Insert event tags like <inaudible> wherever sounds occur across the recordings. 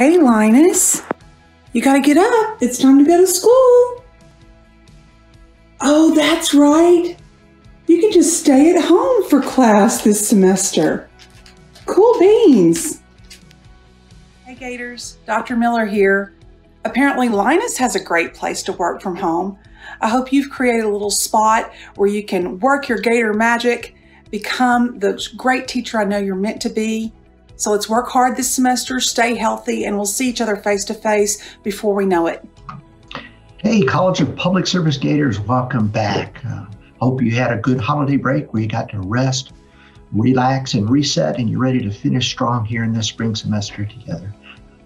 Hey, Linus. You gotta get up. It's time to go to school. Oh, that's right. You can just stay at home for class this semester. Cool beans. Hey, Gators. Dr. Miller here. Apparently, Linus has a great place to work from home. I hope you've created a little spot where you can work your Gator magic, become the great teacher I know you're meant to be. So let's work hard this semester, stay healthy, and we'll see each other face to face before we know it. Hey, College of Public Service Gators, welcome back. Uh, hope you had a good holiday break where you got to rest, relax, and reset, and you're ready to finish strong here in this spring semester together.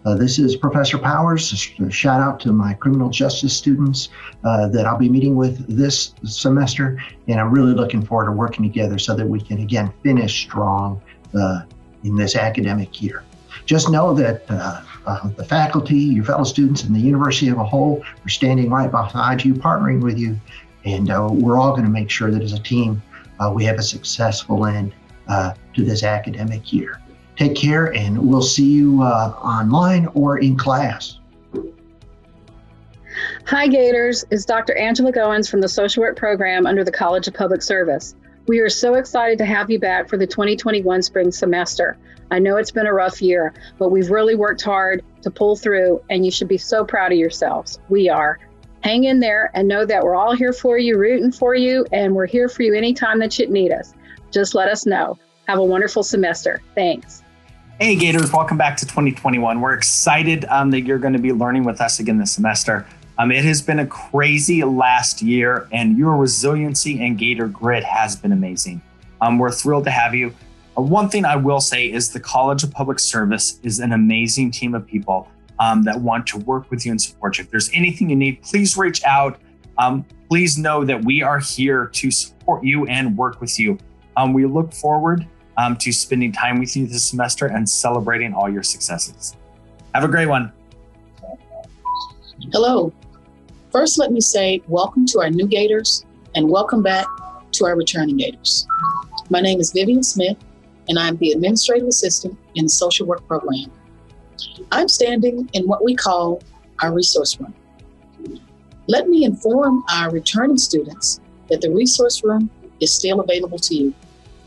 Uh, this is Professor Powers. A shout out to my criminal justice students uh, that I'll be meeting with this semester, and I'm really looking forward to working together so that we can again finish strong uh, in this academic year. Just know that uh, uh, the faculty, your fellow students, and the university as a whole are standing right behind you, partnering with you, and uh, we're all going to make sure that as a team we have a successful end to this academic year. Take care, and we'll see you uh, online or in class. Hi, Gators. It's Dr. Angela Goins from the Social Work Program under the College of Public Service. We are so excited to have you back for the 2021 spring semester. I know it's been a rough year, but we've really worked hard to pull through, and you should be so proud of yourselves. We are. Hang in there and know that we're all here for you, rooting for you, and we're here for you anytime that you need us. Just let us know. Have a wonderful semester. Thanks. Hey, Gators, welcome back to 2021. We're excited um, that you're going to be learning with us again this semester. Um, it has been a crazy last year, and your resiliency and Gator grit has been amazing. Um, we're thrilled to have you. Uh, one thing I will say is the College of Public Service is an amazing team of people um, that want to work with you and support you. If there's anything you need, please reach out. Um, please know that we are here to support you and work with you. Um, we look forward um, to spending time with you this semester and celebrating all your successes. Have a great one. Hello. First, let me say welcome to our new Gators and welcome back to our returning Gators. My name is Vivian Smith, and I'm the administrative assistant in the social work program. I'm standing in what we call our resource room. Let me inform our returning students that the resource room is still available to you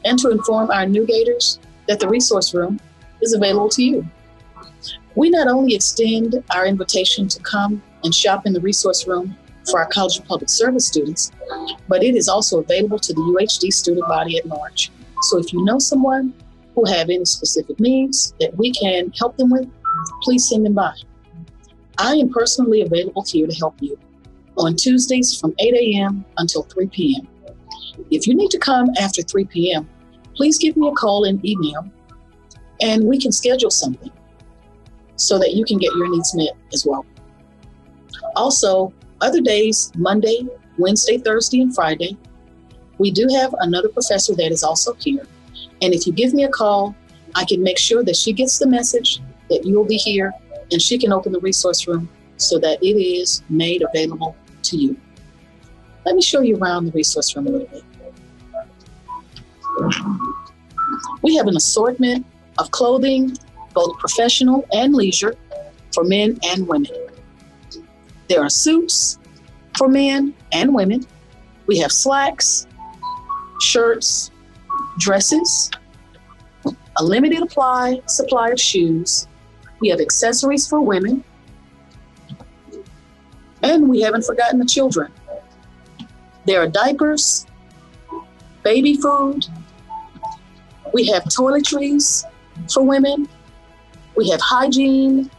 and to inform our new Gators that the resource room is available to you. We not only extend our invitation to come and shop in the resource room for our College of Public Service students, but it is also available to the UHD student body at large. So if you know someone who have any specific needs that we can help them with, please send them by. I am personally available here to help you on Tuesdays from 8 a.m. until 3 p.m. If you need to come after 3 p.m., please give me a call and email, and we can schedule something so that you can get your needs met as well. Also, other days, Monday, Wednesday, Thursday, and Friday, we do have another professor that is also here. And if you give me a call, I can make sure that she gets the message that you'll be here and she can open the resource room so that it is made available to you. Let me show you around the resource room a little bit. We have an assortment of clothing, both professional and leisure, for men and women. There are suits for men and women. We have slacks, shirts, dresses, a limited apply supply of shoes. We have accessories for women. And we haven't forgotten the children. There are diapers, baby food, we have toiletries for women. We have hygiene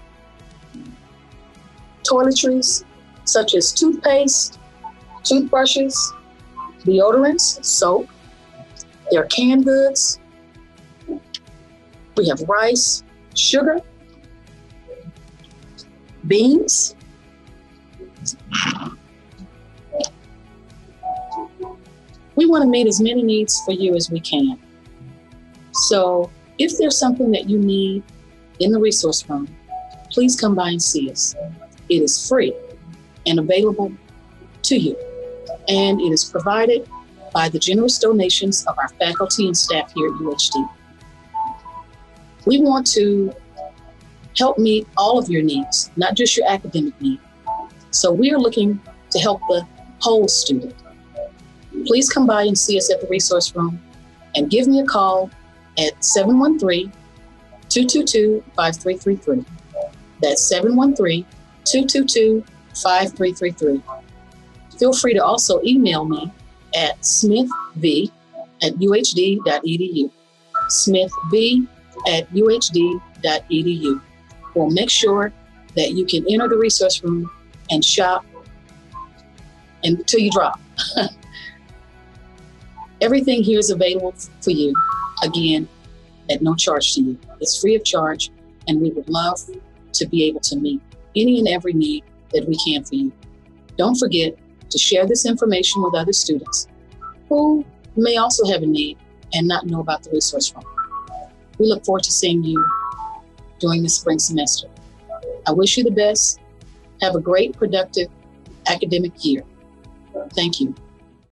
toiletries such as toothpaste, toothbrushes, deodorants, soap. There are canned goods. We have rice, sugar, beans. We want to meet as many needs for you as we can. So if there's something that you need in the resource room, please come by and see us. It is free and available to you, and it is provided by the generous donations of our faculty and staff here at UHD. We want to help meet all of your needs, not just your academic need. So we are looking to help the whole student. Please come by and see us at the resource room and give me a call at 713 222 5333. That's 713 222 5333. Feel free to also email me at smithv at uhd.edu. Smithv at uhd.edu. We'll make sure that you can enter the resource room and shop until you drop. <laughs> Everything here is available for you, again, at no charge to you. It's free of charge, and we would love to be able to meet any and every need that we can for you. Don't forget to share this information with other students who may also have a need and not know about the resource room. We look forward to seeing you during the spring semester. I wish you the best. Have a great, productive academic year. Thank you.